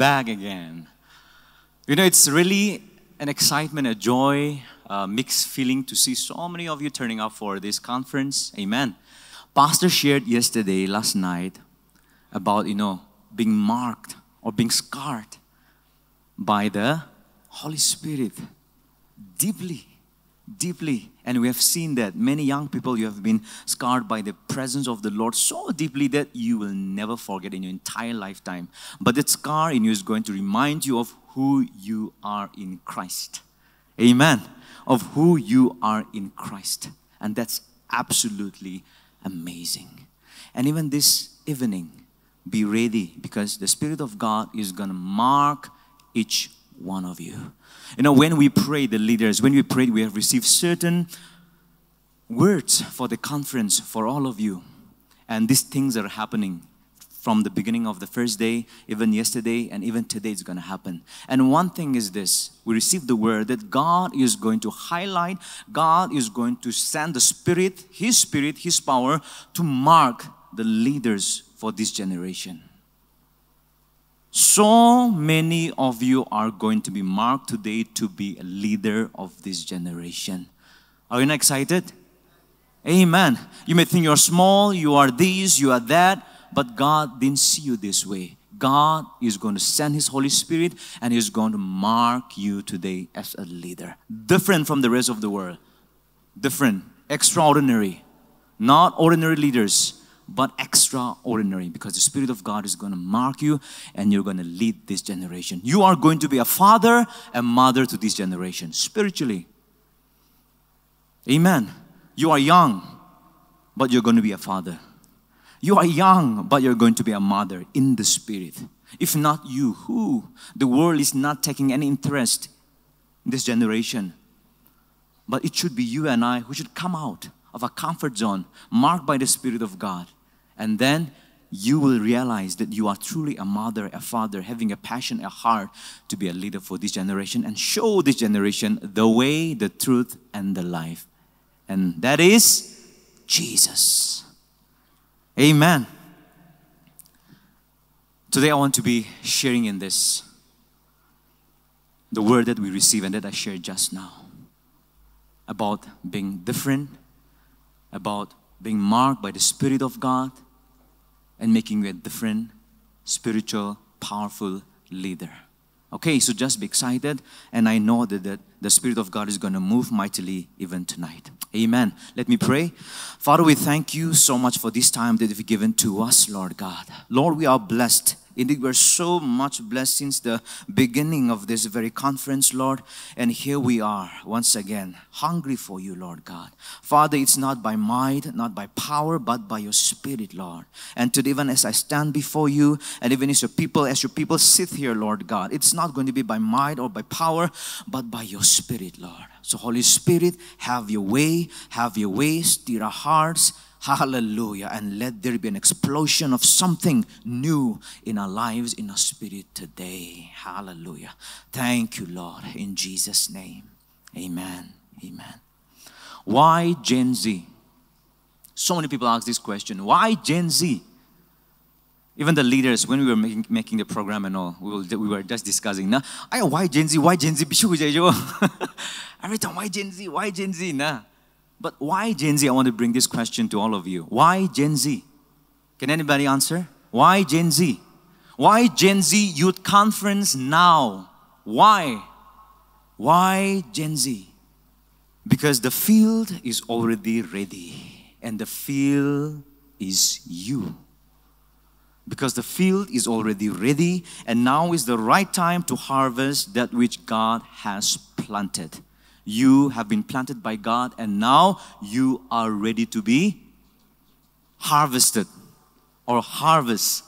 back again. You know, it's really an excitement, a joy, a mixed feeling to see so many of you turning up for this conference. Amen. Pastor shared yesterday, last night, about, you know, being marked or being scarred by the Holy Spirit deeply, deeply. And we have seen that many young people, you have been scarred by the presence of the Lord so deeply that you will never forget in your entire lifetime. But that scar in you is going to remind you of who you are in Christ. Amen. Of who you are in Christ. And that's absolutely amazing. And even this evening, be ready because the Spirit of God is going to mark each one of you. You know, when we pray, the leaders, when we pray, we have received certain words for the conference for all of you. And these things are happening from the beginning of the first day, even yesterday, and even today it's going to happen. And one thing is this we received the word that God is going to highlight, God is going to send the Spirit, His Spirit, His power to mark the leaders for this generation. So many of you are going to be marked today to be a leader of this generation. Are you excited? Amen. You may think you're small, you are this, you are that, but God didn't see you this way. God is going to send His Holy Spirit and He's going to mark you today as a leader. Different from the rest of the world. Different, extraordinary. Not ordinary leaders, but extraordinary because the Spirit of God is going to mark you and you're going to lead this generation. You are going to be a father and mother to this generation spiritually. Amen. You are young, but you're going to be a father. You are young, but you're going to be a mother in the Spirit. If not you, who? The world is not taking any interest in this generation. But it should be you and I who should come out of a comfort zone marked by the Spirit of God. And then you will realize that you are truly a mother, a father, having a passion, a heart to be a leader for this generation and show this generation the way, the truth, and the life. And that is Jesus. Amen. Today I want to be sharing in this the word that we receive and that I shared just now about being different, about being marked by the Spirit of God, and making you a different, spiritual, powerful leader. Okay, so just be excited, and I know that the, the Spirit of God is going to move mightily even tonight. Amen. Let me pray. Father, we thank you so much for this time that you've given to us, Lord God. Lord, we are blessed. Indeed, we're so much blessed since the beginning of this very conference, Lord. And here we are once again, hungry for you, Lord God. Father, it's not by might, not by power, but by your Spirit, Lord. And today, even as I stand before you, and even as your people, as your people sit here, Lord God, it's not going to be by might or by power, but by your Spirit, Lord. So, Holy Spirit, have your way, have your way, stir our hearts. Hallelujah. And let there be an explosion of something new in our lives, in our spirit today. Hallelujah. Thank you, Lord, in Jesus' name. Amen. Amen. Why Gen Z? So many people ask this question why Gen Z? Even the leaders, when we were making, making the program and all, we, will, we were just discussing, nah, why Gen Z? Why Gen Z? Every time, why Gen Z? Why Gen Z? Nah. But why Gen Z? I want to bring this question to all of you. Why Gen Z? Can anybody answer? Why Gen Z? Why Gen Z Youth Conference now? Why? Why Gen Z? Because the field is already ready, and the field is you. Because the field is already ready, and now is the right time to harvest that which God has planted. You have been planted by God, and now you are ready to be harvested or harvest.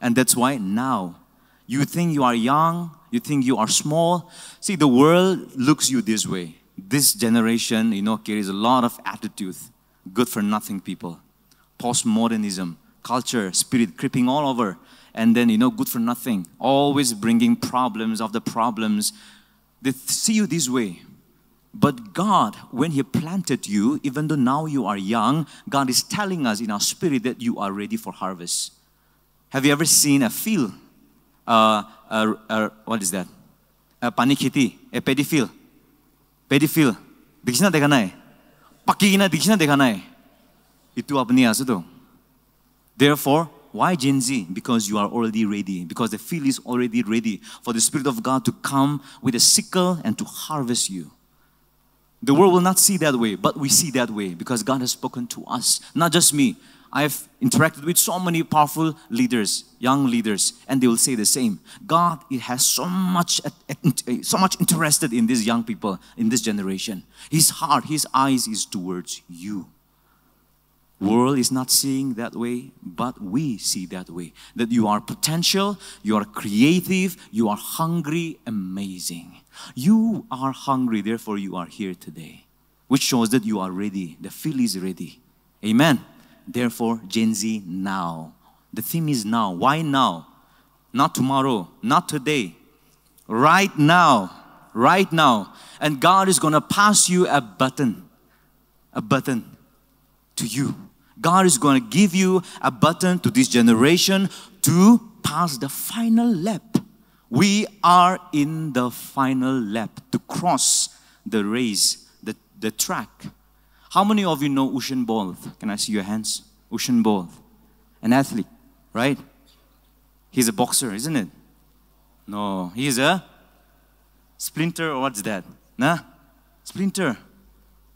And that's why now you think you are young, you think you are small. See, the world looks you this way. This generation, you know, carries a lot of attitude, good for nothing people, postmodernism, culture, spirit creeping all over, and then, you know, good for nothing, always bringing problems of the problems. They see you this way. But God, when He planted you, even though now you are young, God is telling us in our spirit that you are ready for harvest. Have you ever seen a field? Uh, uh, uh, what is that? Uh, a panikiti, a pedophile. Pedophile. Dikshina deka nai. Pakigina dikshina deka nai. Itu apni asudu. Therefore, why Gen Z? Because you are already ready. Because the field is already ready for the Spirit of God to come with a sickle and to harvest you. The world will not see that way, but we see that way because God has spoken to us. Not just me. I've interacted with so many powerful leaders, young leaders, and they will say the same. God it has so much, uh, uh, uh, so much interested in these young people, in this generation. His heart, His eyes is towards you. World is not seeing that way, but we see that way. That you are potential, you are creative, you are hungry, amazing. You are hungry, therefore you are here today, which shows that you are ready. The field is ready. Amen. Therefore, Gen Z now. The theme is now. Why now? Not tomorrow, not today. Right now. Right now. And God is going to pass you a button. A button to you. God is going to give you a button to this generation to pass the final lap. We are in the final lap to cross the race, the, the track. How many of you know Usain Bolt? Can I see your hands? Usain Bolt, an athlete, right? He's a boxer, isn't it? No, he's a splinter or what's that? Nah, splinter.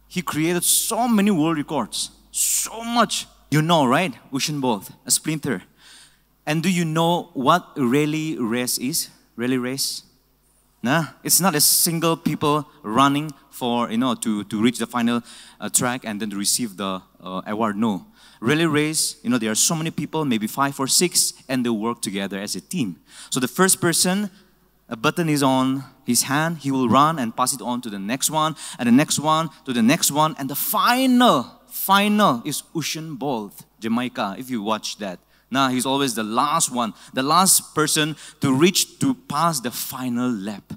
He created so many world records, so much. You know, right? Usain Bolt, a splinter. And do you know what relay race is? Relay race? Nah, it's not a single people running for, you know, to, to reach the final uh, track and then to receive the uh, award. No. Relay race, you know, there are so many people, maybe five or six, and they work together as a team. So the first person, a button is on his hand, he will run and pass it on to the next one, and the next one to the next one, and the final, final is Usain Bolt, Jamaica, if you watch that. Now he's always the last one, the last person to reach to pass the final lap.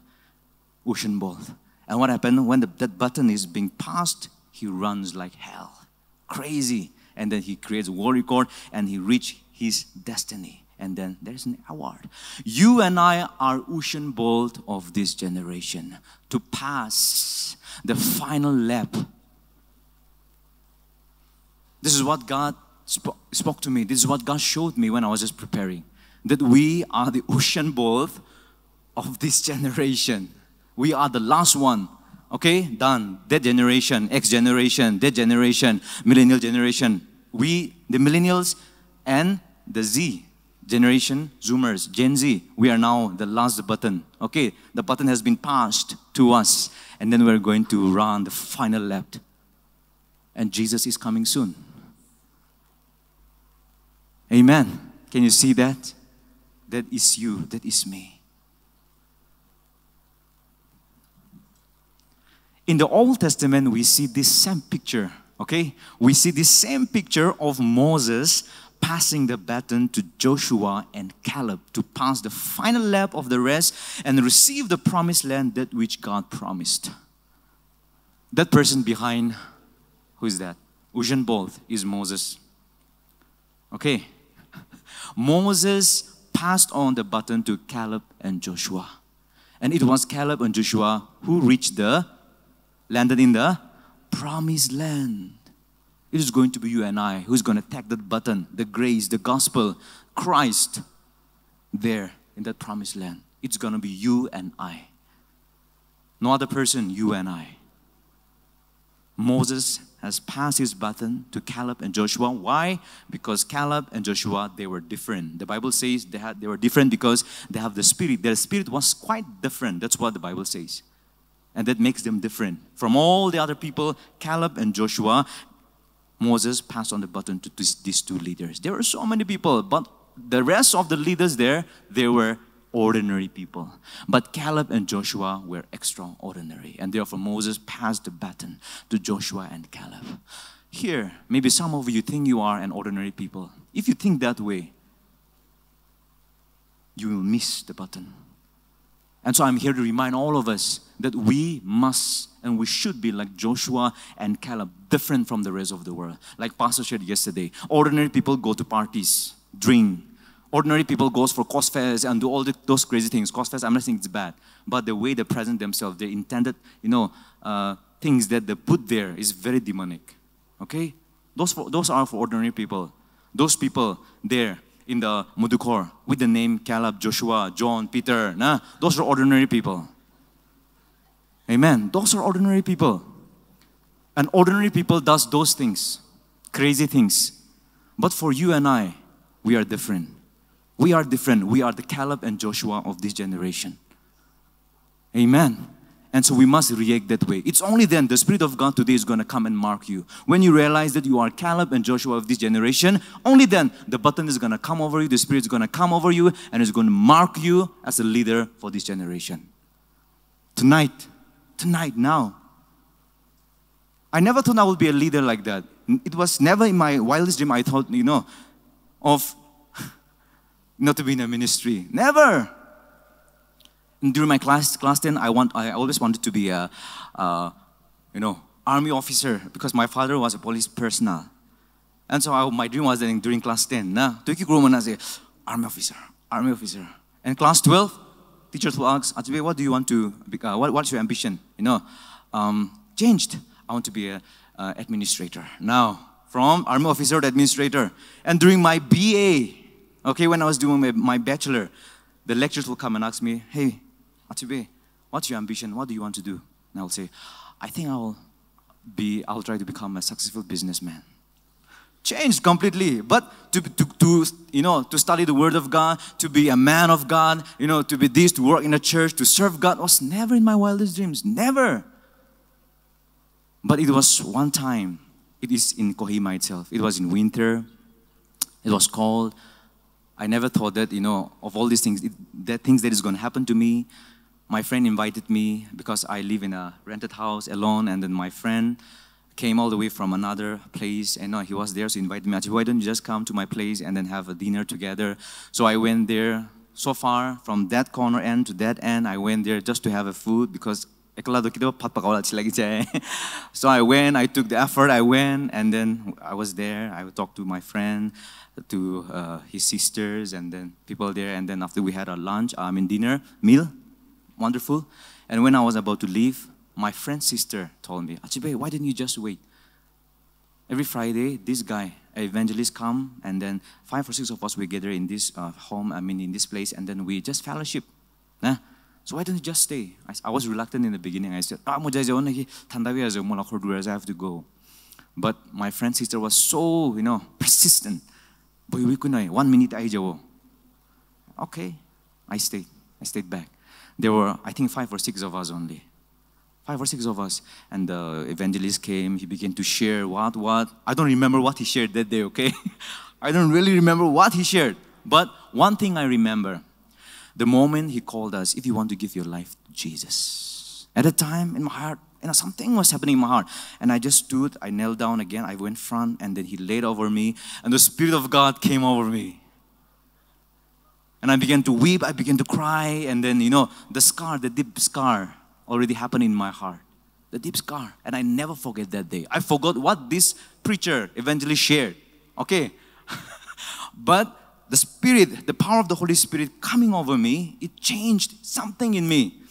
Usain Bolt. And what happened when the, that button is being passed? He runs like hell, crazy, and then he creates a world record and he reach his destiny. And then there's an award. You and I are Usain Bolt of this generation to pass the final lap. This is what God spoke, spoke to me. This is what God showed me when I was just preparing. That we are the Usain Bolt of this generation. We are the last one. Okay, done. That generation, X generation, that generation, millennial generation. We, the millennials and the Z generation, Zoomers, Gen Z, we are now the last button. Okay, the button has been passed to us, and then we're going to run the final lap. And Jesus is coming soon. Amen. Can you see that? That is you, that is me. In the Old Testament, we see this same picture, okay? We see this same picture of Moses passing the baton to Joshua and Caleb to pass the final lap of the rest and receive the promised land that which God promised. That person behind, who is that? Usain Bolt is Moses. Okay. Moses passed on the baton to Caleb and Joshua. And it was Caleb and Joshua who reached the landed in the promised land. It is going to be you and I who's going to take that button, the grace, the gospel, Christ there in that promised land. It's going to be you and I. No other person, you and I. Moses has passed his baton to Caleb and Joshua. Why? Because Caleb and Joshua, they were different. The Bible says they, had, they were different because they have the spirit. Their spirit was quite different. That's what the Bible says. And that makes them different. From all the other people, Caleb and Joshua, Moses passed on the baton to these two leaders. There were so many people, but the rest of the leaders there, they were ordinary people. But Caleb and Joshua were extraordinary. And therefore, Moses passed the baton to Joshua and Caleb. Here, maybe some of you think you are an ordinary people. If you think that way, you will miss the button. And so I'm here to remind all of us that we must and we should be like Joshua and Caleb, different from the rest of the world. Like Pastor shared yesterday, ordinary people go to parties, drink. Ordinary people goes for cause fairs and do all the, those crazy things. Cause fairs, I'm not saying it's bad, but the way they present themselves, the intended, you know, uh, things that they put there is very demonic. Okay, those for, those are for ordinary people. Those people there in the Mudukor with the name Caleb, Joshua, John, Peter, nah, those are ordinary people. Amen. Those are ordinary people. And ordinary people does those things, crazy things. But for you and I, we are different. We are different. We are the Caleb and Joshua of this generation. Amen. And so we must react that way. It's only then the Spirit of God today is going to come and mark you. When you realize that you are Caleb and Joshua of this generation, only then the button is going to come over you, the Spirit is going to come over you, and it's going to mark you as a leader for this generation. Tonight, tonight, now. I never thought I would be a leader like that. It was never in my wildest dream I thought, you know, of not to be in a ministry. Never. And during my class, class 10, I, want, I always wanted to be a, you know, army officer because my father was a police personnel. And so I, my dream was that during class 10, na, tuki ko man say, army officer, army officer. And class 12, teachers will ask, Achebe, what do you want to, uh, what, what's your ambition? You know, um, changed. I want to be a uh, administrator. Now, from army officer to administrator. And during my BA, okay, when I was doing my, my bachelor, the lecturers will come and ask me, hey, Achebe, what's your ambition? What do you want to do? And I'll say, I think I'll be, I'll try to become a successful businessman. Changed completely. But to, to, to, you know, to study the Word of God, to be a man of God, you know, to be this, to work in a church, to serve God was never in my wildest dreams. Never. But it was one time. It is in Kohima itself. It was in winter. It was cold. I never thought that, you know, of all these things, it, that things that is going to happen to me. My friend invited me because I live in a rented house alone, and then my friend came all the way from another place, and uh, he was there, so he invited me. I said, "Why don't you just come to my place and then have a dinner together?" So I went there. So far, from that corner end to that end, I went there just to have a food because. So I went, I took the effort, I went, and then I was there. I talked to my friend, to uh, his sisters, and then people there. And then after we had our lunch, I mean dinner, meal, wonderful. And when I was about to leave, my friend's sister told me, Achebe, why didn't you just wait? Every Friday, this guy, evangelist, come, and then five or six of us we gather in this uh, home, I mean in this place, and then we just fellowship. Nah? So why don't you just stay? I, I was reluctant in the beginning. I said, ah, mo I have to go. But my friend's sister was so, you know, persistent. Boy, we one minute ay jawo. Okay, I stayed. I stayed back. There were, I think, five or six of us only. Five or six of us. And the evangelist came. He began to share what, what. I don't remember what he shared that day, okay? I don't really remember what he shared. But one thing I remember the moment he called us, if you want to give your life to Jesus. At the time, in my heart, you know, something was happening in my heart. And I just stood, I knelt down again, I went front, and then he laid over me, and the Spirit of God came over me. And I began to weep, I began to cry, and then, you know, the scar, the deep scar, already happened in my heart. The deep scar. And I never forget that day. I forgot what this preacher eventually shared. Okay? but the Spirit, the power of the Holy Spirit coming over me, it changed something in me.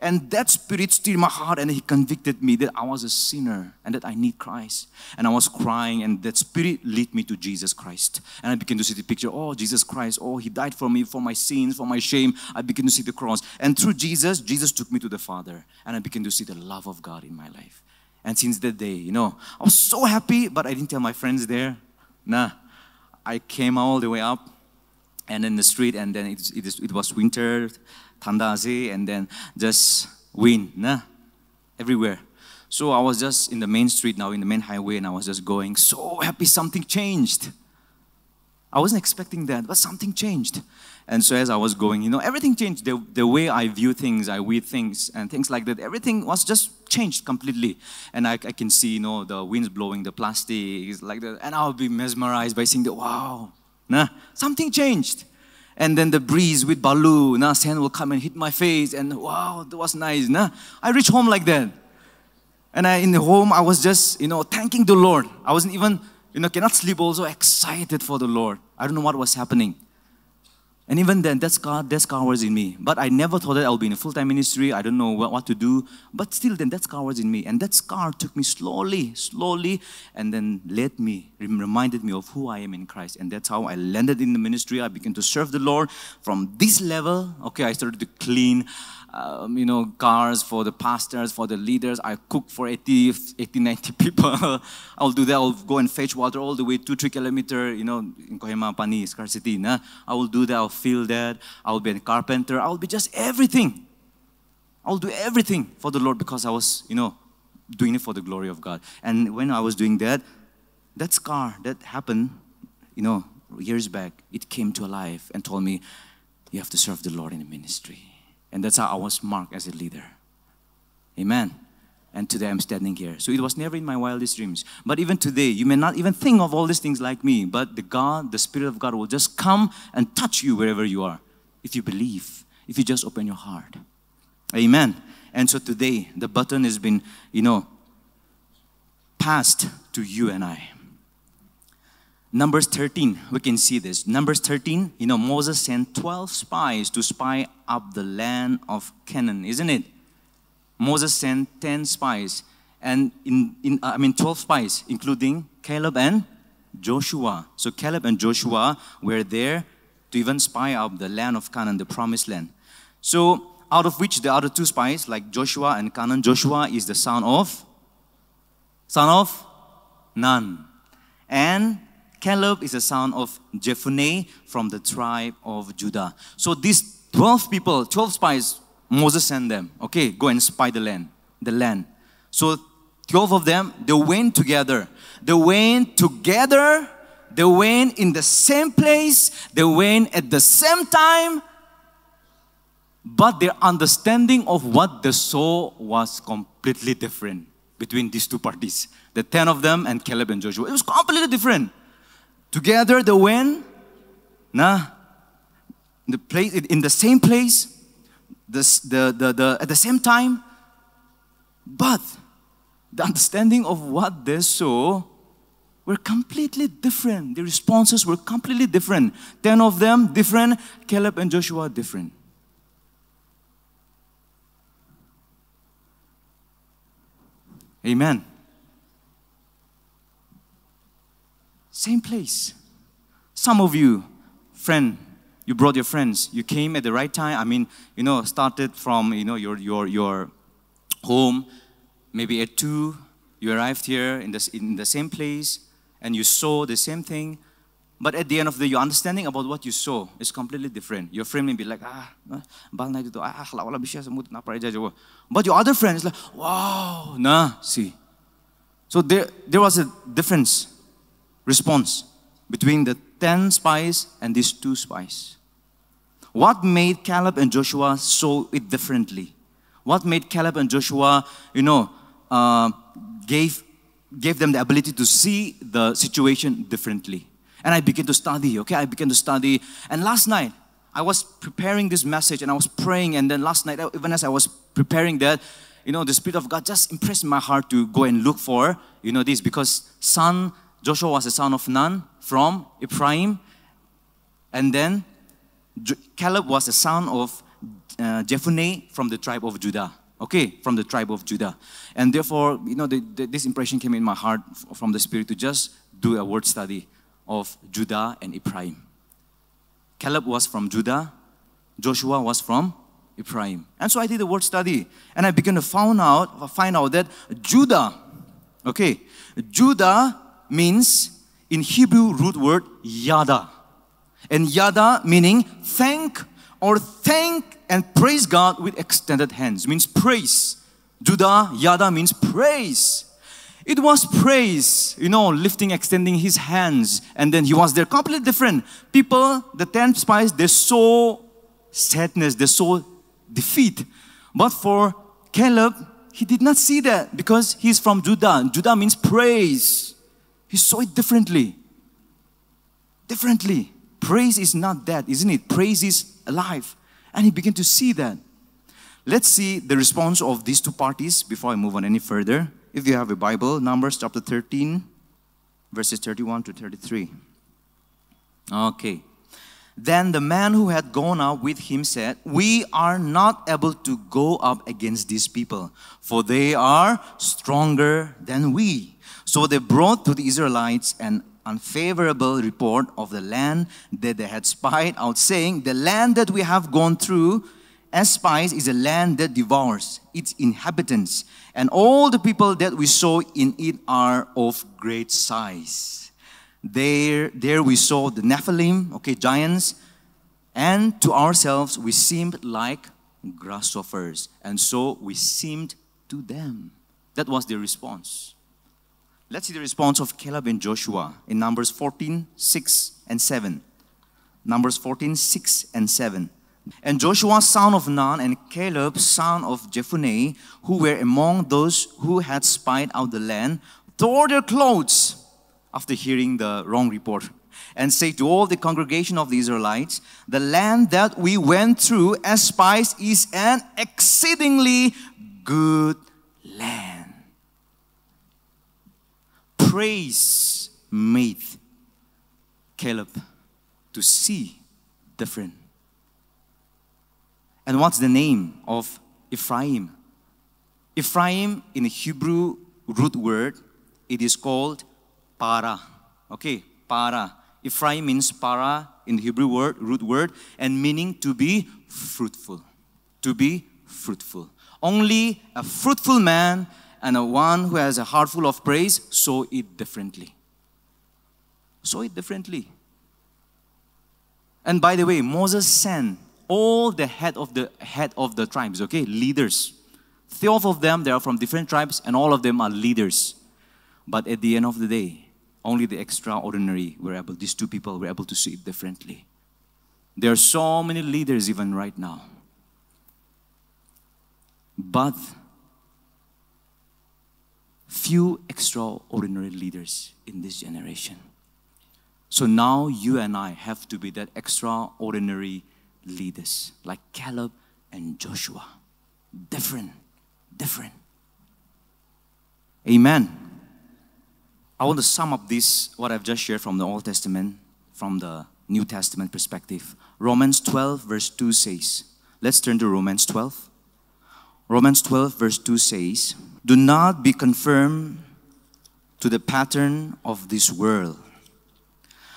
And that spirit stirred my heart and he convicted me that I was a sinner and that I need Christ. And I was crying and that spirit led me to Jesus Christ. And I began to see the picture, oh, Jesus Christ, oh, he died for me, for my sins, for my shame. I began to see the cross. And through Jesus, Jesus took me to the Father. And I began to see the love of God in my life. And since that day, you know, I was so happy, but I didn't tell my friends there. Nah, I came all the way up and in the street, and then it, it, it was winter, tandazi, and then just wind, nah? everywhere. So I was just in the main street now, in the main highway, and I was just going, so happy something changed. I wasn't expecting that, but something changed. And so as I was going, you know, everything changed. The, the way I view things, I weigh things, and things like that, everything was just changed completely. And I, I can see, you know, the winds blowing, the plastic, like that. And I'll be mesmerized by seeing the, wow, nah, something changed. And then the breeze with balu, nah, sand will come and hit my face, and wow, that was nice, nah. I reach home like that. And I, in the home, I was just, you know, thanking the Lord. I wasn't even, you know, cannot sleep also excited for the Lord. I don't know what was happening. And even then, that scar, that scar was in me. But I never thought that I'll be in a full-time ministry. I don't know what, what to do. But still then, that scar was in me. And that scar took me slowly, slowly, and then led me, reminded me of who I am in Christ. And that's how I landed in the ministry. I began to serve the Lord from this level. Okay, I started to clean um, you know, cars for the pastors, for the leaders. I cook for 80, 80 90 people. I'll do that. I'll go and fetch water all the way two, three kilometer, you know, in Kohima, Pani, scarcity. Nah? I will do that. I'll fill that. I'll be a carpenter. I'll be just everything. I'll do everything for the Lord because I was, you know, doing it for the glory of God. And when I was doing that, that scar that happened, you know, years back, it came to life and told me, you have to serve the Lord in the ministry. And that's how I was marked as a leader. Amen. And today I'm standing here. So it was never in my wildest dreams. But even today, you may not even think of all these things like me, but the God, the Spirit of God will just come and touch you wherever you are. If you believe, if you just open your heart. Amen. And so today, the button has been, you know, passed to you and I. Numbers 13, we can see this. Numbers 13, you know, Moses sent 12 spies to spy up the land of Canaan, isn't it? Moses sent 10 spies, and in, in uh, I mean, 12 spies, including Caleb and Joshua. So Caleb and Joshua were there to even spy up the land of Canaan, the promised land. So, out of which the other two spies, like Joshua and Canaan, Joshua is the son of, son of Nun. And Caleb is a son of Jephunneh from the tribe of Judah. So these 12 people, 12 spies, Moses sent them. Okay, go and spy the land, the land. So 12 of them, they went together. They went together. They went in the same place. They went at the same time. But their understanding of what they saw was completely different between these two parties. The 10 of them and Caleb and Joshua. It was completely different. Together they went, nah, the place, in the same place, the, the, the, the, at the same time, but the understanding of what they saw were completely different. The responses were completely different. Ten of them different, Caleb and Joshua different. Amen. Same place. Some of you, friend, you brought your friends. You came at the right time. I mean, you know, started from, you know, your, your, your home, maybe at 2, you arrived here in the, in the same place, and you saw the same thing. But at the end of the day, your understanding about what you saw is completely different. Your friend may be like, ah, bal na dito, ah, wala bisya sa na But your other friend is like, wow, nah, see. So there, there was a difference response between the 10 spies and these two spies. What made Caleb and Joshua saw it differently? What made Caleb and Joshua, you know, uh, gave, gave them the ability to see the situation differently? And I began to study, okay? I began to study. And last night, I was preparing this message and I was praying. And then last night, even as I was preparing that, you know, the Spirit of God just impressed my heart to go and look for, you know, this because son Joshua was a son of Nun from Ephraim. And then Caleb was a son of uh, Jephunneh from the tribe of Judah. Okay, from the tribe of Judah. And therefore, you know, the, the, this impression came in my heart from the Spirit to just do a word study of Judah and Ephraim. Caleb was from Judah, Joshua was from Ephraim. And so I did a word study and I began to find out, find out that Judah, okay, Judah means in Hebrew root word yada. And yada meaning thank or thank and praise God with extended hands. Means praise. Judah, Yada means praise. It was praise, you know, lifting, extending his hands, and then he was there completely different. People, the ten spies, they saw sadness, they saw defeat. But for Caleb, he did not see that because he's from Judah. Judah means praise. He saw it differently. Differently. Praise is not dead, isn't it? Praise is alive. And he began to see that. Let's see the response of these two parties before I move on any further. If you have a Bible, Numbers chapter 13, verses 31 to 33. Okay. Then the man who had gone up with him said, We are not able to go up against these people, for they are stronger than we. So they brought to the Israelites an unfavorable report of the land that they had spied out, saying, The land that we have gone through as spies is a land that devours its inhabitants, and all the people that we saw in it are of great size. There, there we saw the Nephilim, okay, giants, and to ourselves we seemed like grasshoppers, and so we seemed to them. That was their response. Let's see the response of Caleb and Joshua in Numbers 14, 6 and 7. Numbers 14, 6 and 7. And Joshua, son of Nun, and Caleb, son of Jephunneh, who were among those who had spied out the land, tore their clothes after hearing the wrong report and say to all the congregation of the Israelites, The land that we went through as spies is an exceedingly good land. Praise made Caleb to see different. And what's the name of Ephraim? Ephraim in the Hebrew root word, it is called para. Okay, para. Ephraim means para in the Hebrew word, root word, and meaning to be fruitful. To be fruitful. Only a fruitful man and a one who has a heart full of praise saw it differently. Saw it differently. And by the way, Moses sent all the head of the head of the tribes, okay, leaders. Twelve of them, they are from different tribes, and all of them are leaders. But at the end of the day, only the extraordinary were able, these two people were able to see it differently. There are so many leaders even right now. But few extraordinary leaders in this generation. So now you and I have to be that extraordinary leaders like Caleb and Joshua. Different, different. Amen. I want to sum up this, what I've just shared from the Old Testament, from the New Testament perspective. Romans 12, verse 2 says, let's turn to Romans 12. Romans 12, verse 2 says, Do not be conformed to the pattern of this world,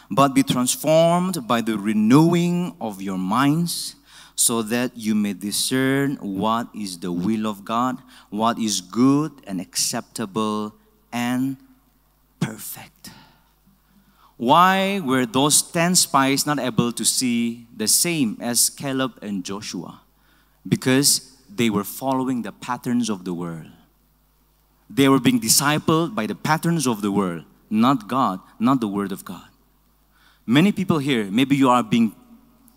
but be transformed by the renewing of your minds, so that you may discern what is the will of God, what is good and acceptable and perfect. Why were those 10 spies not able to see the same as Caleb and Joshua? Because they were following the patterns of the world. They were being discipled by the patterns of the world, not God, not the Word of God. Many people here, maybe you are being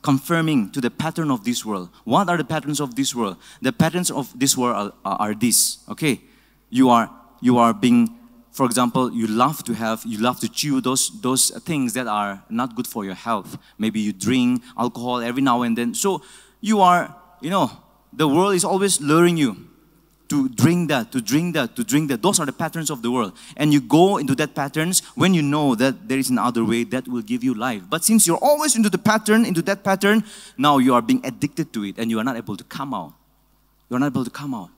confirming to the pattern of this world. What are the patterns of this world? The patterns of this world are, are these. Okay, you are you are being for example, you love to have, you love to chew those, those things that are not good for your health. Maybe you drink alcohol every now and then. So you are, you know, the world is always luring you to drink that, to drink that, to drink that. Those are the patterns of the world. And you go into that patterns when you know that there is another way that will give you life. But since you're always into the pattern, into that pattern, now you are being addicted to it and you are not able to come out. You're not able to come out.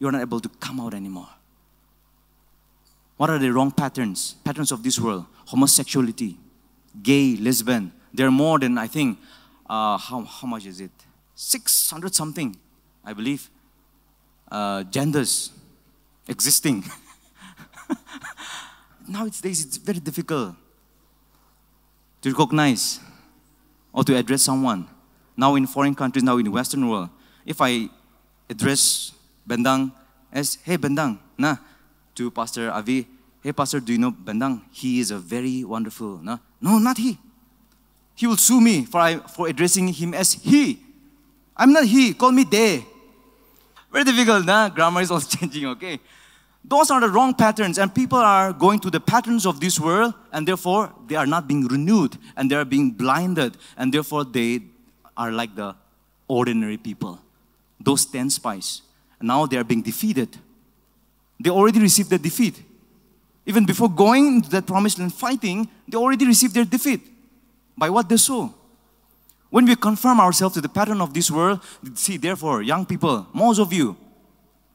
You're not able to come out anymore. What are the wrong patterns? Patterns of this world. Homosexuality, gay, lesbian. There are more than, I think, uh, how, how much is it? 600 something, I believe, uh, genders existing. Nowadays, it's very difficult to recognize or to address someone. Now in foreign countries, now in the Western world, if I address Bendang as, hey, Bendang, na, to Pastor Avi, hey, Pastor, do you know Bendang? He is a very wonderful, No, No, not he. He will sue me for, I, for addressing him as he. I'm not he, call me they. Very difficult, na? Grammar is also changing, okay? Those are the wrong patterns, and people are going to the patterns of this world, and therefore they are not being renewed, and they are being blinded, and therefore they are like the ordinary people. Those 10 spies. Now they are being defeated. They already received the defeat. Even before going into that promised land fighting, they already received their defeat by what they saw. When we conform ourselves to the pattern of this world, see, therefore, young people, most of you,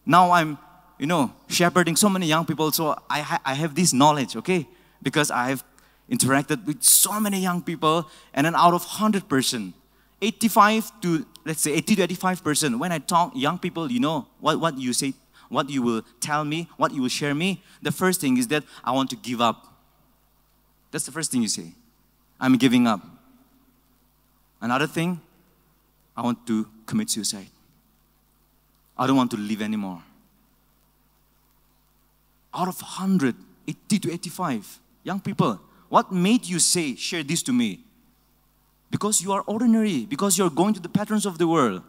now I'm, you know, shepherding so many young people, so I, ha- I have this knowledge, okay? Because I have interacted with so many young people, and then out of 100 person, 85 to, let's say, 80 to 85 percent, when I talk young people, you know, what, what you say, what you will tell me, what you will share me, the first thing is that I want to give up. That's the first thing you say. I'm giving up. Another thing, I want to commit suicide. I don't want to live anymore. Out of 100, 80 to 85 young people, what made you say, share this to me? Because you are ordinary, because you are going to the patterns of the world.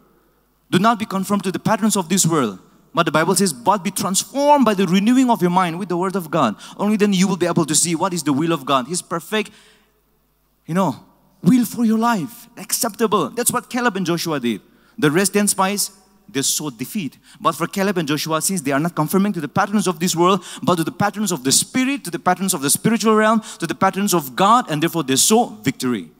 Do not be conformed to the patterns of this world. But the Bible says, but be transformed by the renewing of your mind with the word of God. Only then you will be able to see what is the will of God, His perfect, you know, will for your life, acceptable. That's what Caleb and Joshua did. The rest 10 spies, they saw defeat. But for Caleb and Joshua, since they are not conforming to the patterns of this world, but to the patterns of the spirit, to the patterns of the spiritual realm, to the patterns of God, and therefore they saw victory.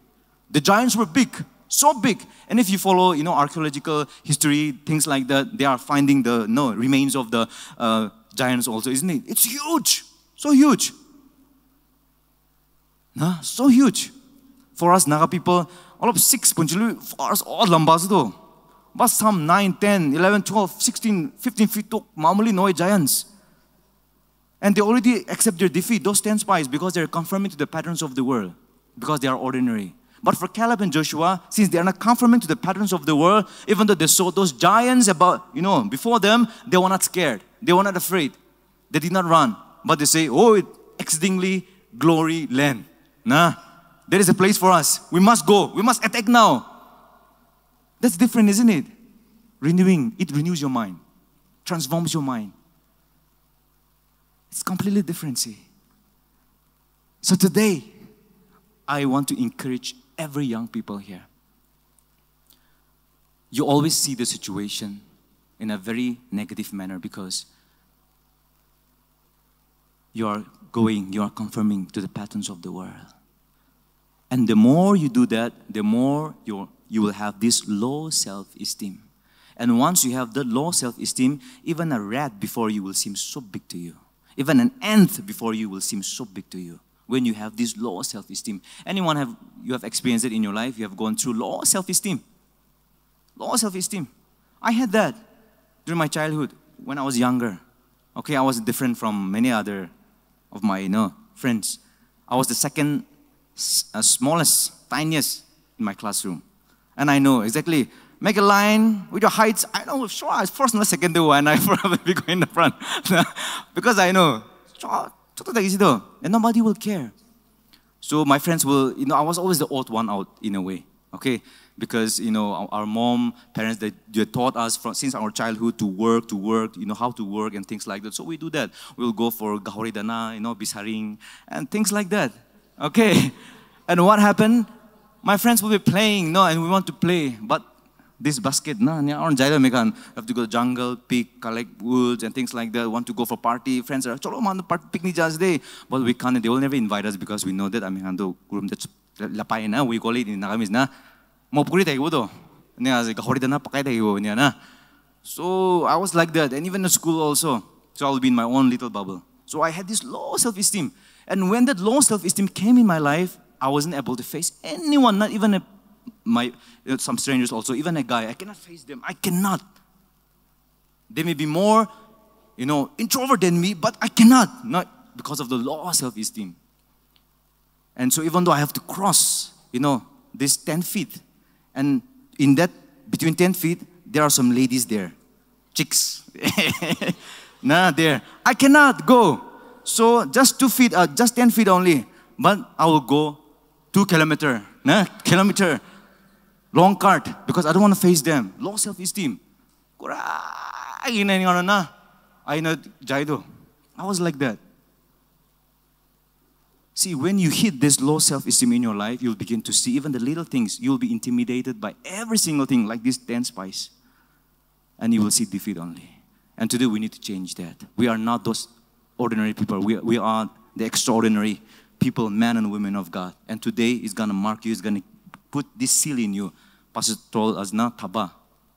The giants were big, so big. And if you follow, you know, archaeological history, things like that, they are finding the no remains of the uh, giants also, isn't it? It's huge, so huge. Nah, so huge. For us Naga people, all of six punchulu, for us all lambas though. But some 9, 10, 11, 12, 16, 15 feet took normally no giants. And they already accept their defeat, those 10 spies, because they're conforming to the patterns of the world, because they are ordinary. But for Caleb and Joshua, since they are not conforming to the patterns of the world, even though they saw those giants about, you know, before them, they were not scared. They were not afraid. They did not run. But they say, oh, it exceedingly glory land. Nah, there is a place for us. We must go. We must attack now. That's different, isn't it? Renewing, it renews your mind, transforms your mind. It's completely different, see. So today, I want to encourage every young people here. You always see the situation in a very negative manner because you are going, you are confirming to the patterns of the world. And the more you do that, the more you you will have this low self-esteem. And once you have the low self-esteem, even a rat before you will seem so big to you. Even an ant before you will seem so big to you when you have this low self-esteem. Anyone have you have experienced it in your life? You have gone through low self-esteem. Low self-esteem. I had that during my childhood when I was younger. Okay, I was different from many other of my you know, friends. I was the second uh, smallest, tiniest in my classroom. And I know exactly, make a line with your heights. I know, sure, I was first and second do, and I probably go in the front. because I know, and nobody will care. So my friends will, you know, I was always the odd one out in a way, okay? Because, you know, our, our mom, parents, they, they taught us from, since our childhood to work, to work, you know, how to work and things like that. So we do that. We'll go for Gahori Dana, you know, Bisaring, and things like that, okay? And what happened? My friends will be playing, no, and we want to play, but this basket, na, on Jaila mekan, have to go to jungle, pick, collect woods and things like that. Want to go for party, friends are, cholo man, picnic just day. But we can't, they will never invite us because we know that, I mean, ando, room that's lapay na, we call it in Nagamese na, mo pukuri tayo do. Niya, kahorida na, pakay tayo niya na. So I was like that, and even in school also. So I'll be in my own little bubble. So I had this low self-esteem. And when that low self-esteem came in my life, I wasn't able to face anyone, not even a, my some strangers also, even a guy. I cannot face them. I cannot. They may be more, you know, introvert than me, but I cannot, not because of the low self-esteem. And so even though I have to cross, you know, this 10 feet, and in that, between 10 feet, there are some ladies there. chicks. nah, there. I cannot go. So just two feet, uh, just 10 feet only. But I will go two kilometer, nah, kilometer, long cart because I don't want to face them. Low know Jaido. I was like that. See, when you hit this low self esteem in your life, you'll begin to see even the little things. You'll be intimidated by every single thing, like this 10 spies. And you will see defeat only. And today we need to change that. We are not those ordinary people, we, we are the extraordinary people, men and women of God. And today is going to mark you, is going to put this seal in you. Pastor told us na taba,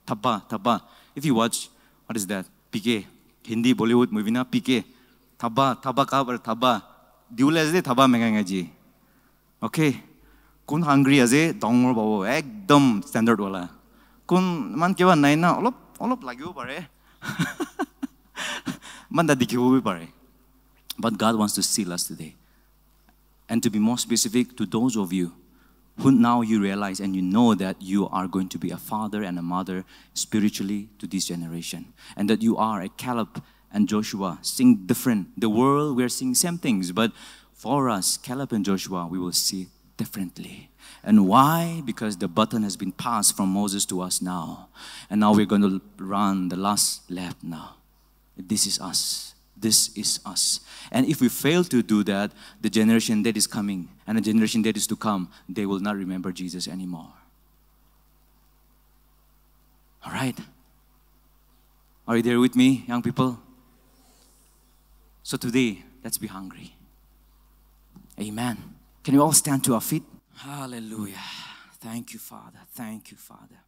taba, taba. If you watch, what is that? PK. Hindi Bollywood movie na PK. Taba, taba ka or taba. Diulas de taba mengangaji. Okay. Kun hungry aze dongor Egg Ekdom standard wala. Kun man kiwa na na olop olop lagiu pare. man da dikhiu pare. But God wants to seal us today. And to be more specific to those of you who now you realize and you know that you are going to be a father and a mother spiritually to this generation and that you are a Caleb and Joshua seeing different. The world, we're seeing same things, but for us, Caleb and Joshua, we will see differently. And why? Because the button has been passed from Moses to us now. And now we're going to run the last lap now. This is us. This is us. And if we fail to do that, the generation that is coming and the generation that is to come, they will not remember Jesus anymore. All right? Are you there with me, young people? So today, let's be hungry. Amen. Can we all stand to our feet? Hallelujah. Thank you, Father. Thank you, Father.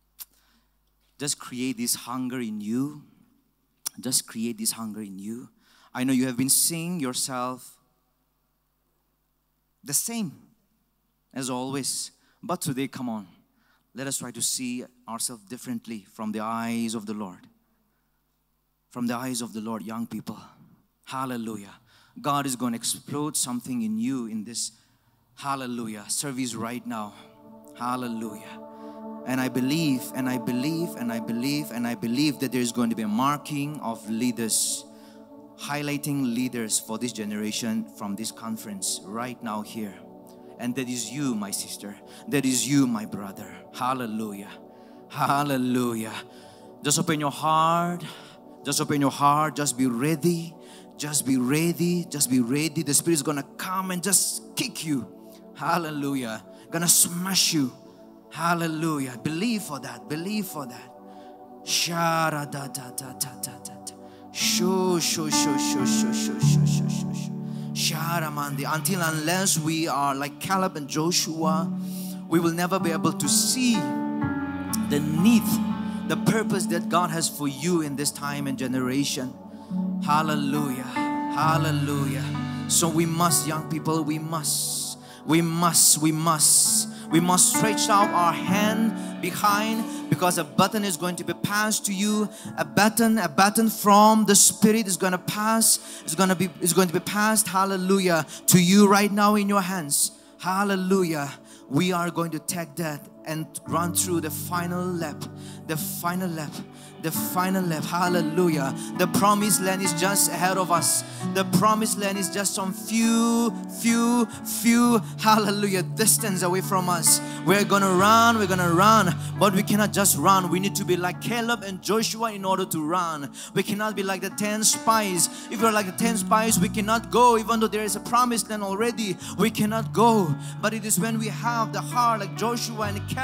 Just create this hunger in you. Just create this hunger in you. I know you have been seeing yourself the same as always. But today, come on. Let us try to see ourselves differently from the eyes of the Lord. From the eyes of the Lord, young people. Hallelujah. God is going to explode something in you in this hallelujah service right now. Hallelujah. And I believe, and I believe, and I believe, and I believe that there is going to be a marking of leaders, highlighting leaders for this generation from this conference right now here. And that is you, my sister. That is you, my brother. Hallelujah. Hallelujah. Just open your heart. Just open your heart. Just be ready just be ready. Just be ready. The Spirit is going to come and just kick you. Hallelujah. Gonna smash you. Hallelujah. Believe for that. Believe for that. Shara da da da da da da. Shoo shoo shoo shoo shoo shoo shoo shoo shoo shoo. Shara mandi. Until unless we are like Caleb and Joshua, we will never be able to see the need, the purpose that God has for you in this time and generation. Hallelujah. Hallelujah. So we must, young people, we must, we must, we must, we must stretch out our hand behind because a baton is going to be passed to you. A baton, a baton from the Spirit is going to pass. It's going to be, it's going to be passed. Hallelujah to you right now in your hands. Hallelujah. We are going to take that and run through the final lap. The final lap the final lap. Hallelujah. The promised land is just ahead of us. The promised land is just some few, few, few, hallelujah, distance away from us. We're gonna run, we're gonna run, but we cannot just run. We need to be like Caleb and Joshua in order to run. We cannot be like the 10 spies. If we're like the 10 spies, we cannot go, even though there is a promised land already. We cannot go. But it is when we have the heart like Joshua and Caleb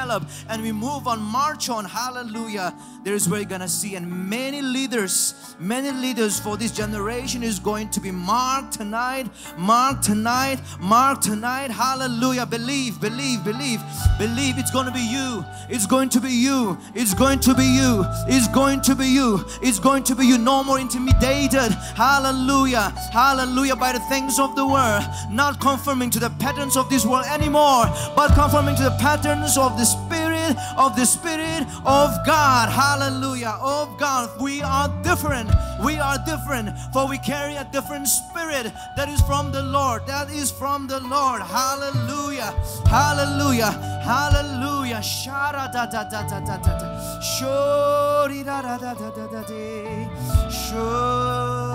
and we move on, march on, hallelujah, there is where you're gonna see. And many leaders, many leaders for this generation is going to be marked tonight, marked tonight, marked tonight. Hallelujah. Believe, believe, believe, believe it's to be you. It's going to be you. It's going to be you. It's going to be you. It's going to be you. No more intimidated. Hallelujah. Hallelujah. By the things of the world, not conforming to the patterns of this world anymore, but conforming to the patterns of the Spirit Spirit of the Spirit of God. Hallelujah. Of God. We are different. We are different. For we carry a different spirit that is from the Lord. That is from the Lord. Hallelujah. Hallelujah. Hallelujah. Shara da da da da da da da. Shori da da da da da da. Shori.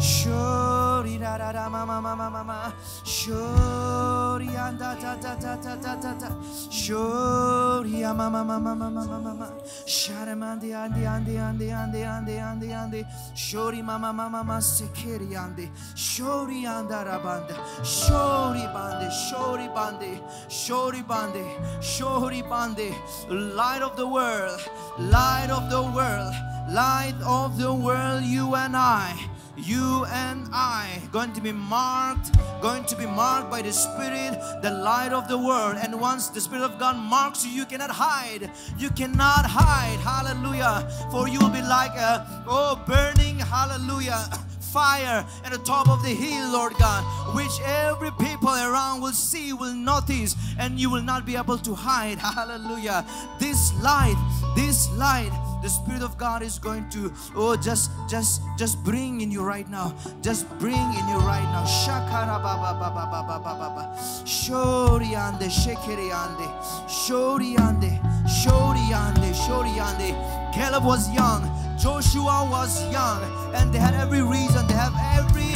Shori da da da ma ma ma ma ma ma. Shori anda da da da da da da da. Shori ma ma ma ma ma ma ma ma ma. Shara mandi andi andi andi andi andi andi andi. Shori ma ma ma ma ma sekiri andi. Shori anda rabanda. Shori bande. Shori bande. Shori bande. Shori bande. Light of the world. Light of the world. Light of the world. You and I you and I going to be marked, going to be marked by the Spirit, the light of the world. And once the Spirit of God marks you, you cannot hide. You cannot hide. Hallelujah. For you will be like a oh burning hallelujah. Fire at the top of the hill, Lord God, which every people around will see, will notice, and you will not be able to hide. Hallelujah. This light, this light, the spirit of god is going to oh just just just bring in you right now. Just bring in you right now. Shakara baba baba baba baba shori ande shekeri ande shori ande shori ande shori ande caleb was young. Joshua was young. And they had every reason. They have every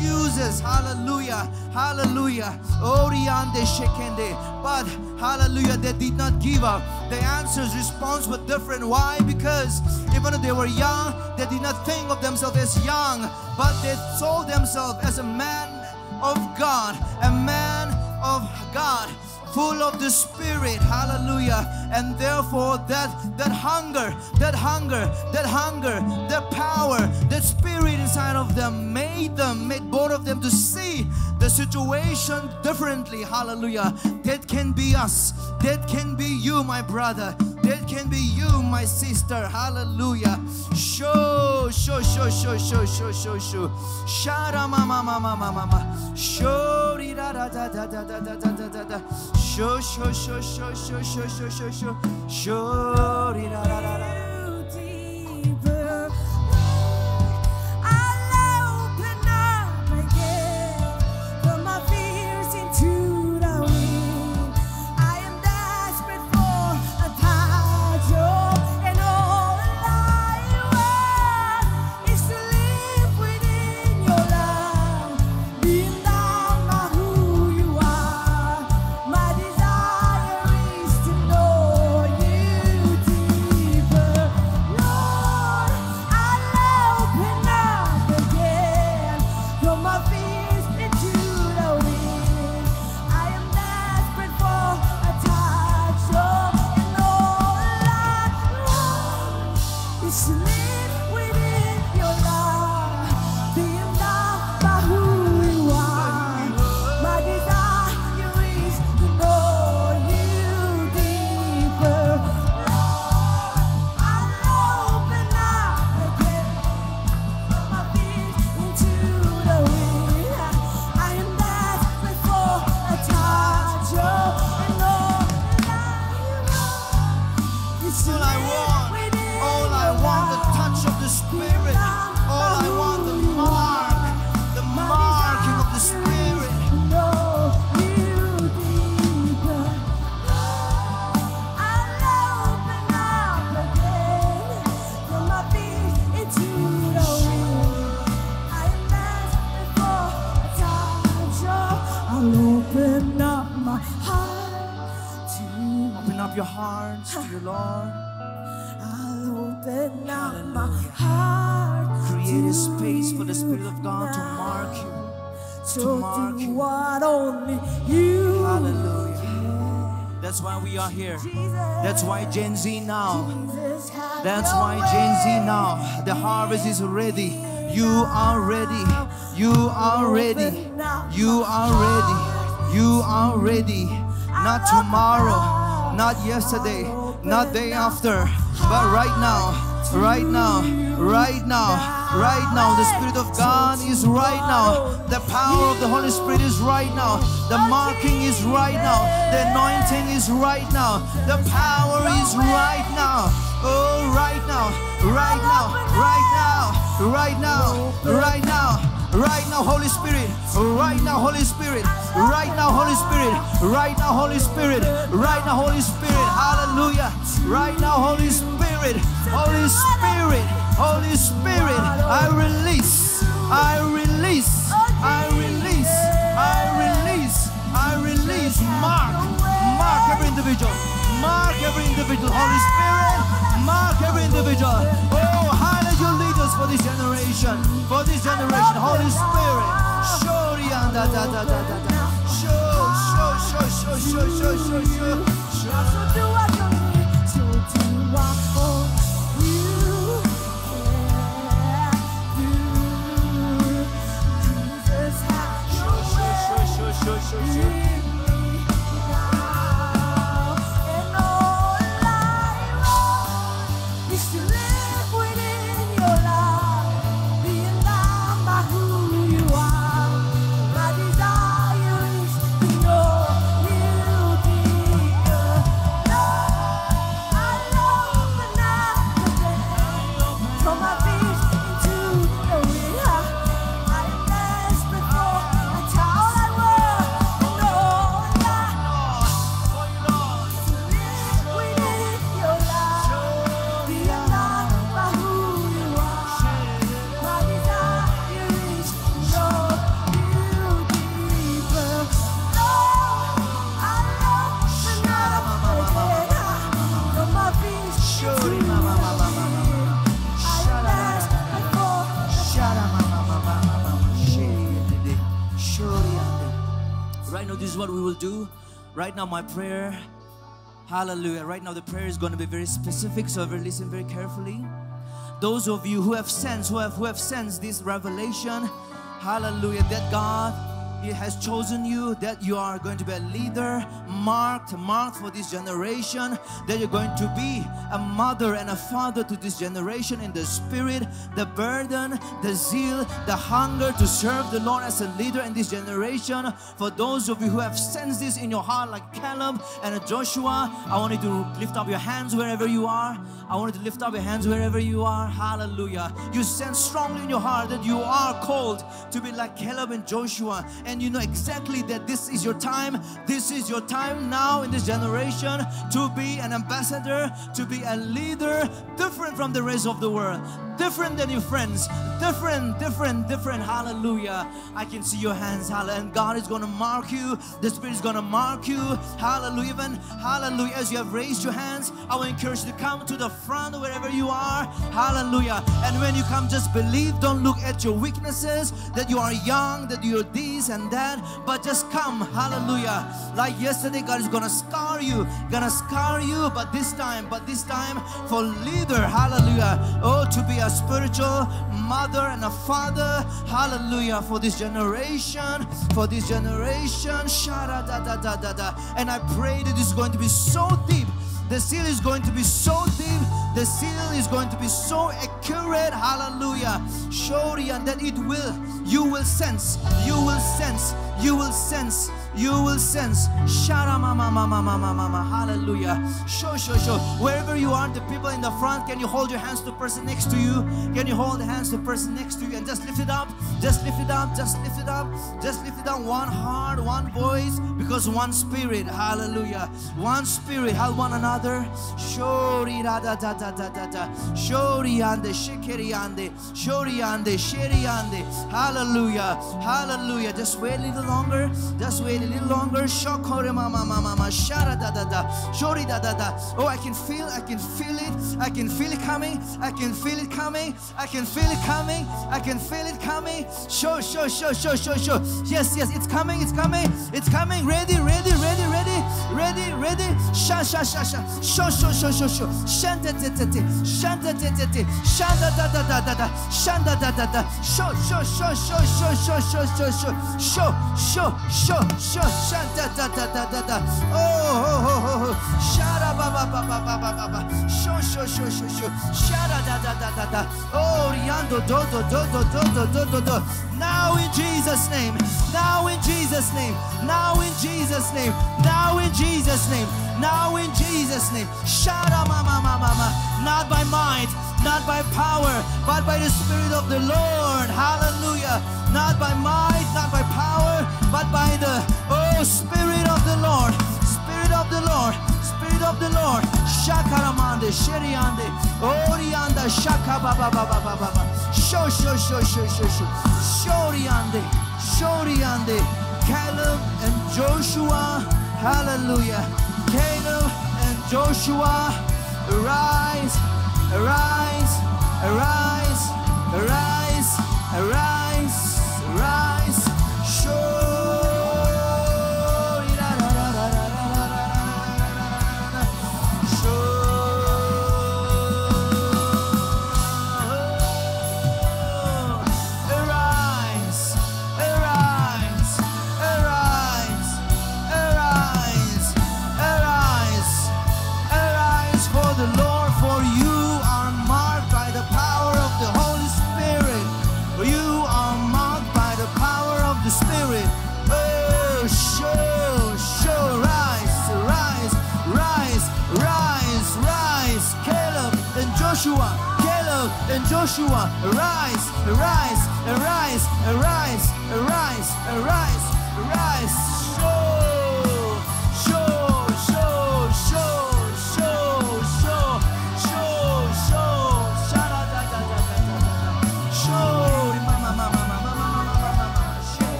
excuses. Hallelujah. Hallelujah. Oriande shekende. But hallelujah, they did not give up. The answers, response were different. Why? Because even though they were young, they did not think of themselves as young, but they saw themselves as a man of God, a man of God full of the spirit hallelujah. And therefore that that hunger that hunger that hunger that power that spirit inside of them made them made both of them to see the situation differently hallelujah. That can be us that can be you my brother. That can be you my sister hallelujah. Show show show show show show show show shara mama mama mama mama show da da da da da da da da da da show show show show show show show show show show here that's why Gen Z now That's why Gen Z now, the harvest is ready. You are ready. You are ready. You are ready. You are ready. Not tomorrow, not yesterday, not day after, but right now, right now, right now. Right now, the Spirit of God is right now. The power of the Holy Spirit is right now. The marking is right now. The anointing is right now. The power is right now. Oh, right now, right now, right now, right now, right now. Right now, Holy Spirit. Right now, Holy Spirit. Right now, Holy Spirit. Right now, Holy Spirit. Right now, Holy Spirit. Hallelujah. Right now, Holy Spirit. Holy Spirit. Holy Spirit. I release. I release. I release. I release. I release. Mark. Mark every individual. Mark every individual. Holy Spirit. Mark every individual. Oh, highlight your leaders for this generation. For this generation. Holy Spirit. Show da da da da da da. Show, show, show, show, show, show, show, show. So do need, so do what for sure, sure, sure. Right now, my prayer. Hallelujah. Right now, the prayer is going to be very specific, so listen very carefully. Those of you who have sensed, who have who have sensed this revelation, hallelujah, that God He has chosen you, that you are going to be a leader, marked, marked for this generation, that you're going to be a mother and a father to this generation in the spirit, the burden, the zeal, the hunger to serve the Lord as a leader in this generation. For those of you who have sensed this in your heart, like Caleb and Joshua, I want you to lift up your hands wherever you are. I want you to lift up your hands wherever you are. Hallelujah. You sense strongly in your heart that you are called to be like Caleb and Joshua, you know exactly that this is your time. This is your time now in this generation to be an ambassador, to be a leader, different from the rest of the world, different than your friends, different, different, different. Hallelujah. I can see your hands. Hallelujah. And God is going to mark you. The Spirit is going to mark you. Hallelujah. Even, hallelujah. As you have raised your hands, I will encourage you to come to the front wherever you are. Hallelujah. And when you come, just believe. Don't look at your weaknesses, that you are young, that you're this and that, but just come. Hallelujah. Like yesterday, God is going to scar you. Gonna scar you, but this time, but this time for leader. Hallelujah. Oh, to be a spiritual mother and a father. Hallelujah. For this generation, for this generation. Shara da da da da da. And I pray that is going to be so deep. The seal is going to be so deep. The seal is going to be so accurate. Hallelujah. Shori, that it will, you will sense, you will sense, you will sense, you will sense. Shara mama mama mama mama. Hallelujah. Show, show, show. Wherever you are, the people in the front, can you hold your hands to the person next to you? Can you hold the hands to the person next to you and just lift it up? Just lift it up, just lift it up, just lift it up. One heart, one voice, because one spirit. Hallelujah. One spirit, help one another. Shori da da da da da da. Shori ande, shikiri ande, shori ande, shiri ande. Hallelujah. Hallelujah. Just wait a little longer. Just wait a little longer. Shokore mama mama mama. Shara da da da. Shori da da da. Oh, I can feel, I can feel it. I can feel it coming. I can feel it coming. I can feel it coming. I can feel it coming. Show, show, show, show, show, show. Yes, yes, it's coming, it's coming, it's coming. Ready, ready, ready, ready, ready, ready. Sha, sha, sha, sha. Show, show, show, show, show. Shanta, ta, ta, ta. Shanta, ta, ta, ta. Shanta, da, da, da, da, da. Shanta, da, da, da. Show, show, show, show, show, show, show, show, show. Show, show, show, Oh. Shara ba ba ba ba ba ba ba ba. Sho sho sho sho sho. Shara da da da da da. Oh riando do do do do do do do do do. Now in Jesus' name. Now in Jesus' name. Now in Jesus' name. Now in Jesus' name. Now in Jesus' name. Shara ma ma ma ma ma. Not by might, not by power, but by the Spirit of the Lord. Hallelujah. Not by might, not by power, but by the Spirit of the Lord. Spirit of the Lord. Spirit of the Lord. Shakaramande, Sheriande, Orianda, Shaka Baba Baba Baba Baba. Sho sho sho sho sho sho. Shoriande, Shoriande. Caleb and Joshua. Hallelujah. Caleb and Joshua. Arise, arise, arise, arise, arise,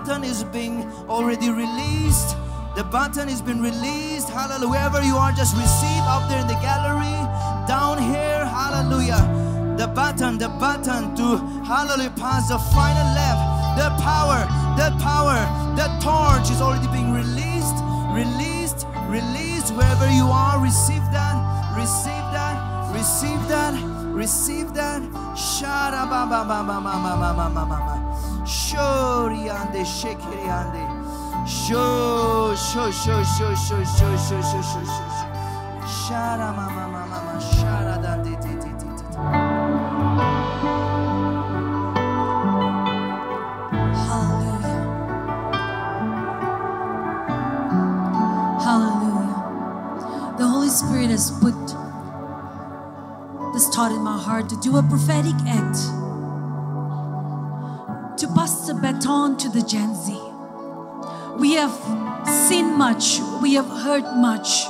button is being already released. The button has been released. Hallelujah. Wherever you are just receive up there in the gallery. Down here. Hallelujah. The button the button to hallelujah pass the final lap. The power the power the torch is already being released. Released released. Wherever you are receive that. Receive that. Receive that. Receive that. Shara ba ba ba ba ba ba ba ba ba shori ande shekiri ande sho sho sho sho sho sho sho sho sho sho shara ma ma ma ma ma shara dande ti ti ti ti Hallelujah. Hallelujah. The Holy Spirit has put this thought in my heart to do a prophetic act the to the Gen Z. We have seen much, we have heard much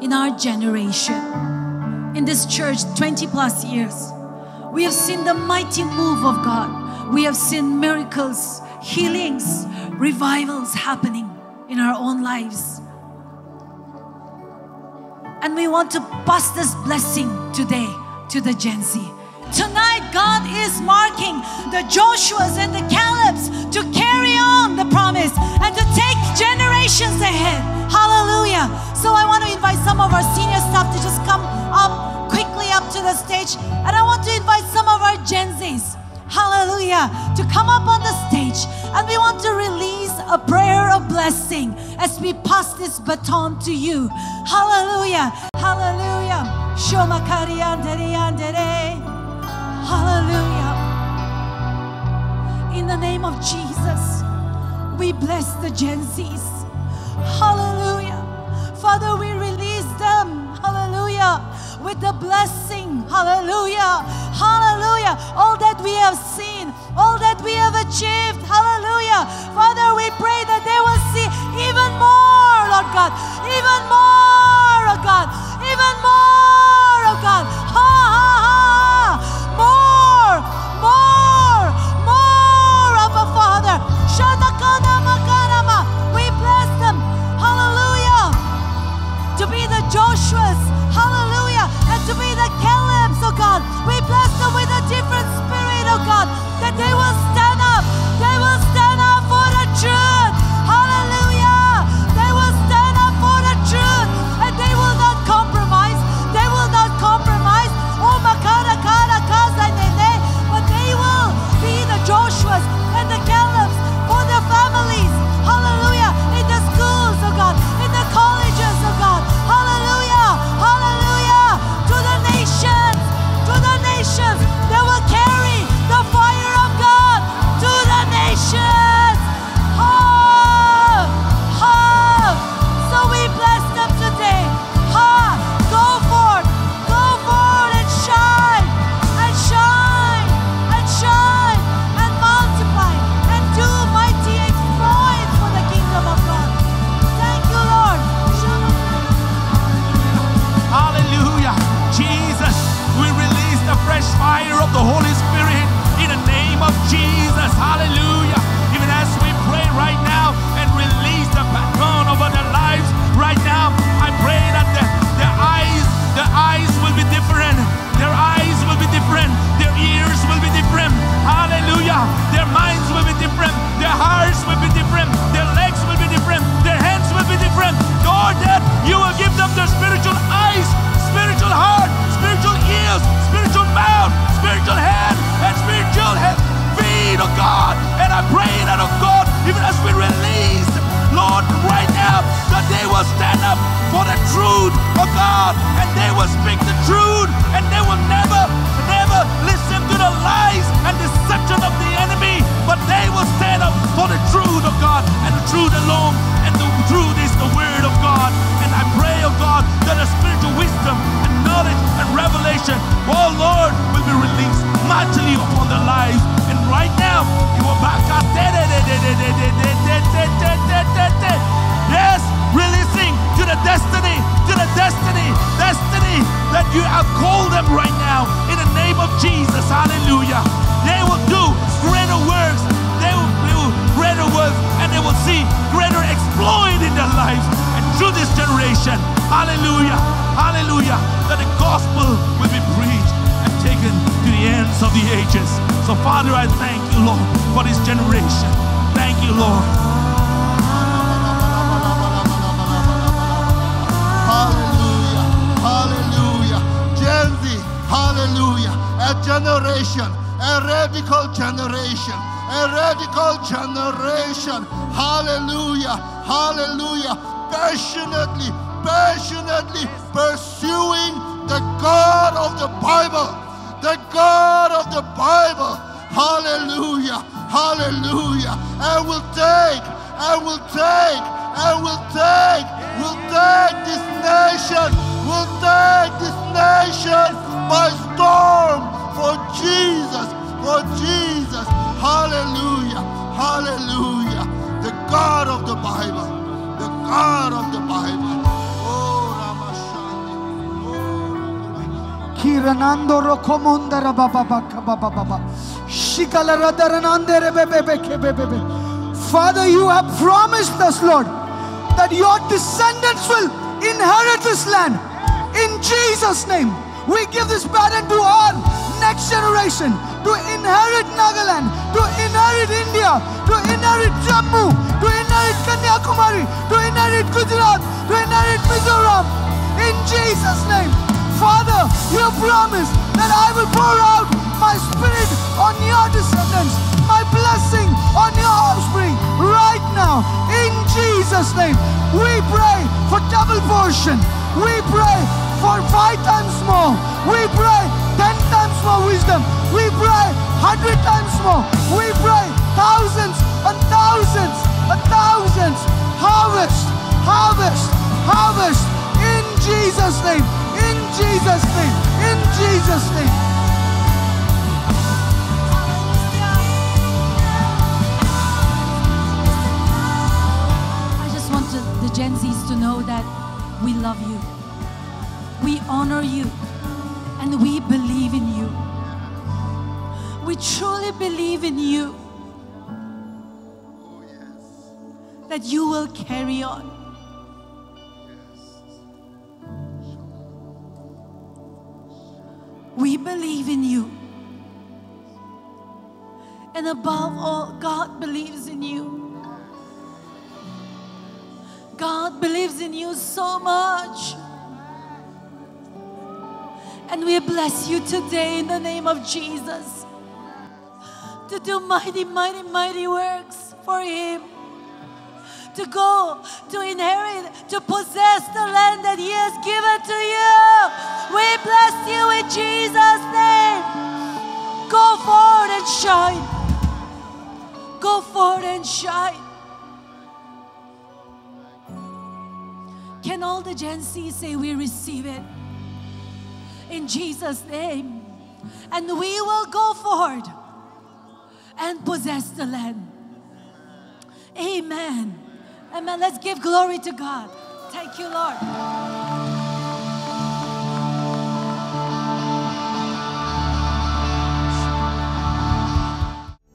in our generation, in this church 20 plus years. We have seen the mighty move of God. We have seen miracles, healings, revivals happening in our own lives. And we want to pass this blessing today to the Gen Z. Tonight, God is marking the Joshuas and the Calebs to carry on the promise and to take generations ahead. Hallelujah. So I want to invite some of our senior staff to just come up quickly up to the stage. And I want to invite some of our Gen Zs. Hallelujah. To come up on the stage. And we want to release a prayer of blessing as we pass this baton to you. Hallelujah. Hallelujah. Hallelujah. In the name of Jesus, we bless the Gen Zs. Hallelujah. Father, we release them. Hallelujah. With the blessing. Hallelujah. Hallelujah. All that we have seen, all that we have achieved. Hallelujah. Father, we pray that they will see even more, Lord God. Even more, oh God. Even more, oh God. We bless them. Hallelujah. To be the Joshuas. Hallelujah. And to be the Calebs, oh God. We bless them with a different spirit, oh God. That they will passionately pursuing the God of the Bible, the God of the Bible. Hallelujah, hallelujah. And will take, and will take, and will take, will take this nation, will take this nation by storm for Jesus, for Jesus. Hallelujah, hallelujah. The God of the Bible, the God of the Bible. Iranando Rokomondara Baba Baba Baba Shikalaranandere Bebe Father, you have promised us, Lord, that your descendants will inherit this land. In Jesus' name, we give this pattern to our next generation to inherit Nagaland, to inherit India, to inherit Jammu, to inherit Kanyakumari, to inherit Gujarat, to inherit Mizoram. In Jesus' name. Father, you have promised that I will pour out my spirit on your descendants, my blessing on your offspring right now. In Jesus' name, we pray for double portion. We pray for five times more. We pray ten times more wisdom. We pray hundred times more. We pray thousands and thousands and thousands. Harvest, harvest, harvest in Jesus' name in Jesus' name, in Jesus' name. I just want to, the Gen Zs to know that we love you, we honor you, and we believe in you. We truly believe in you. Oh, that you will carry on believe in you. And above all, God believes in you. God believes in you so much. And we bless you today in the name of Jesus to do mighty, mighty, mighty works for Him. To go, to inherit, to possess the land that He has given to you. We bless you in Jesus' name. Go forward and shine. Go forward and shine. Can all the Gen Z say we receive it? In Jesus' name. And we will go forward and possess the land. Amen. Amen. Let's give glory to God. Thank you, Lord.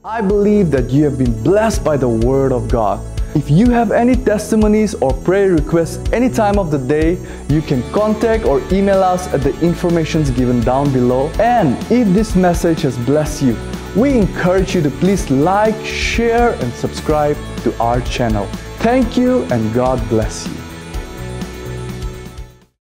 I believe that you have been blessed by the Word of God. If you have any testimonies or prayer requests any time of the day, you can contact or email us at the informations given down below. And if this message has blessed you, we encourage you to please like, share, and subscribe to our channel. Thank you, and God bless you.